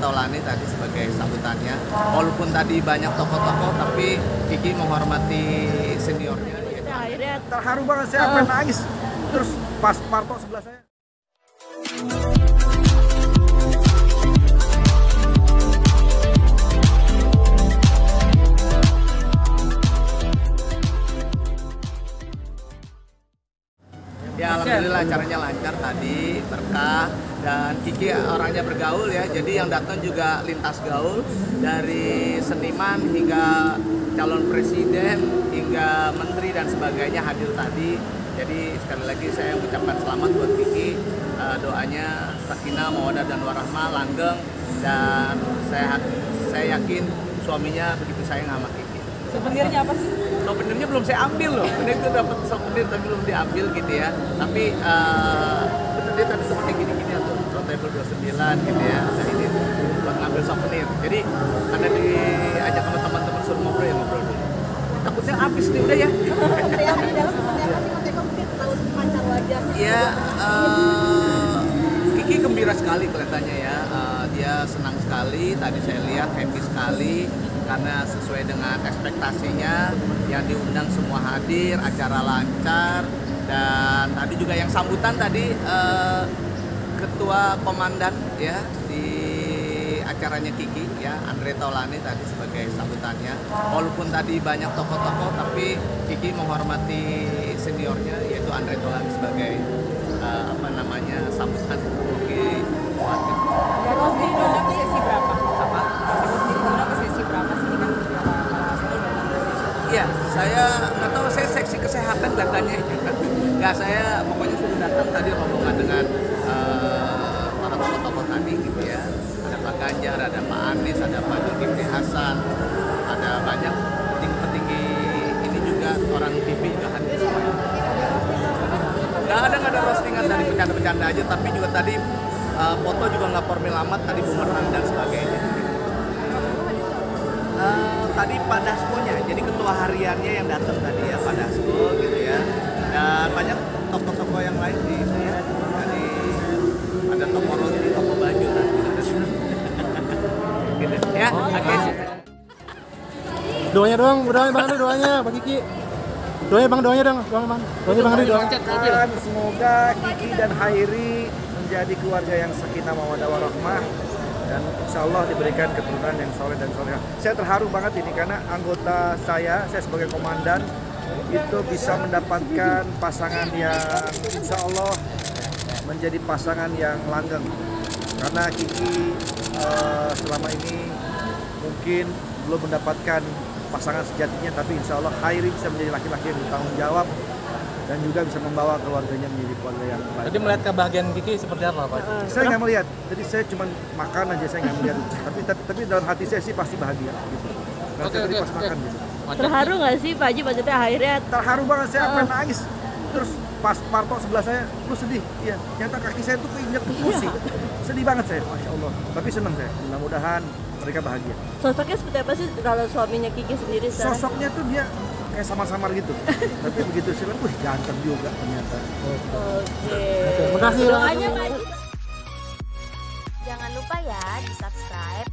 Taulani tadi sebagai sambutannya. Walaupun tadi banyak tokoh-tokoh, tapi Kiki menghormati seniornya. yaitu akhirnya terharu banget saya sampai nangis terus pas Parto sebelah saya Ya alhamdulillah acaranya lancar tadi berkah dan Kiki orangnya bergaul ya. Jadi yang datang juga lintas gaul dari seniman hingga calon presiden hingga menteri dan sebagainya hadir tadi. Jadi sekali lagi saya mengucapkan selamat buat Kiki. Eh, doanya sakinah mawadah dan warahmah langgeng dan saya saya yakin suaminya begitu sayang sama Kiki. Souvenirnya apa sih? Belum saya ambil loh. Ini tuh dapat souvenir tapi belum diambil gitu ya. Tapi eh betul dia tadi seperti gini-gini atau Roundtable 29 gitu ya. Nah ini buat ngambil souvenir jadi anda diajak sama teman-teman suruh ngobrol ya ngobrol dulu. Takutnya habis nih udah ya. Yang di dalam seperti apa sih Mas Eko mungkin wajah. Ya eh, Kiki gembira sekali kelihatannya ya. Eh, dia senang sekali. Tadi saya lihat happy sekali karena sesuai dengan ekspektasinya yang diundang semua hadir acara lancar dan tadi juga yang sambutan tadi eh, ketua komandan ya di acaranya Kiki ya Andre Taulani tadi sebagai sambutannya. Walaupun tadi banyak tokoh-tokoh tapi Kiki menghormati seniornya yaitu Andre Taulani sebagai eh, apa namanya sambutan Kiki wakil Ya, Mas sendiri diundang ke sesi berapa? apa Mas sendiri diundang ke sesi berapa sih? Ini kan uh, sudah diundang ke sesi Iya, saya nggak tahu saya seksi kesehatan datanya. Nggak saya pokoknya sudah datang tadi rombongan dengan eh, para tokoh-tokoh tadi gitu ya. Ada Pak Ganjar, ada Pak Anies, ada Pak Zulkifli Hasan, ada banyak petinggi-petinggi ini juga orang TV juga hadir semuanya. Nggak ada nggak ada roastingan dari bercanda-bercanda aja, tapi juga tadi eh, foto juga nggak formal amat tadi bumerang dan sebagainya. Eh, tadi Pak Dasko-nya, jadi ketua hariannya yang datang tadi ya Pak Dasko gitu ya. Dan banyak tokoh-tokoh yang lain di itu ya. Tadi ada toko roti, toko baju tadi ada. gitu ya. Oke. Doanya doang, doanya Bang Andri doanya, Bang Kiki. Doanya Bang, doanya dong, Bang Bang. Doanya Bang Andri doang. Dan semoga Kiki dan Hairi menjadi keluarga yang sakinah mawadah warahmah dan insya Allah diberikan keturunan yang soleh dan soleha. Saya terharu banget ini karena anggota saya, saya sebagai komandan itu bisa mendapatkan pasangan yang insya Allah menjadi pasangan yang langgeng. Karena Kiki eh, selama ini mungkin belum mendapatkan pasangan sejatinya, tapi insya Allah Hairi bisa menjadi laki-laki yang bertanggung jawab dan juga bisa membawa keluarganya menjadi keluarga yang baik. Tadi melihat kebahagiaan Kiki seperti apa, Pak? Saya nggak melihat, jadi saya cuma makan aja saya nggak melihat. tapi, tapi tapi dalam hati saya sih pasti bahagia. Gitu. Oke, tadi oke, pas oke. makan gitu. terharu nggak sih Pak Haji maksudnya akhirnya Terharu banget saya sampai nangis. Terus pas Parto sebelah saya, lu sedih. Iya, ternyata kaki saya tuh keinjak tuh pusing. Sedih banget saya, masya Allah. Tapi senang saya. Mudah-mudahan mereka bahagia. sosoknya seperti apa sih kalau suaminya Kiki sendiri sekarang? Sosoknya tuh dia kayak samar-samar gitu tapi begitu silam wah ganteng juga ternyata oke okay. kasih. Ya. doanya jangan lupa ya di subscribe